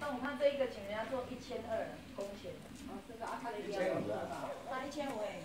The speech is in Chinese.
那我看这一个请人家做一千二工钱啊这个阿卡里边有多少一千五哎